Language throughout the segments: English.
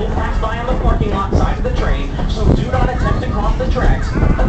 will pass by on the parking lot side of the train, so do not attempt to cross the tracks.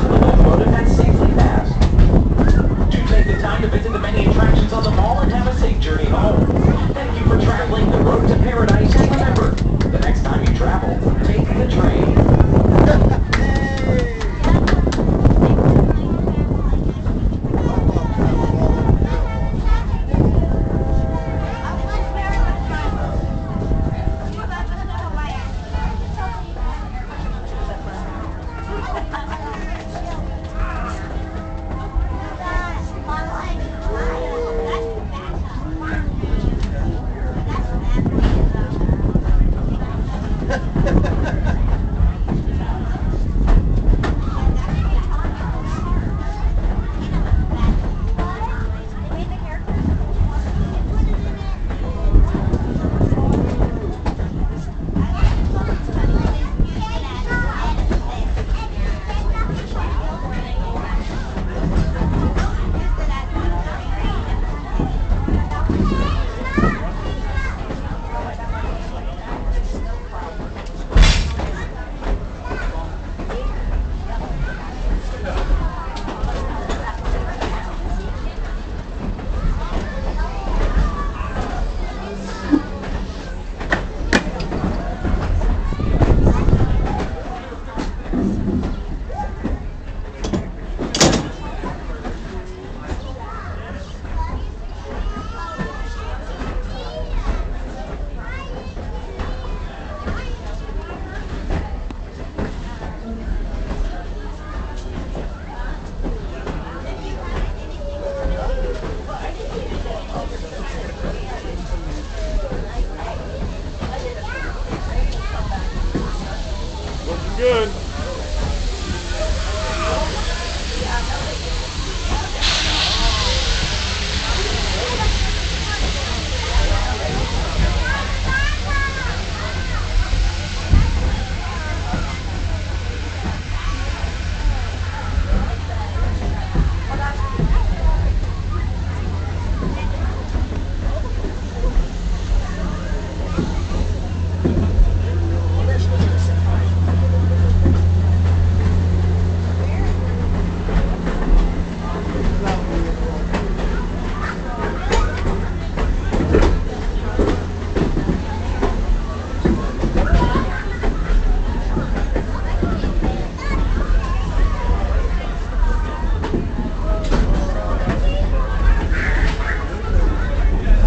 good.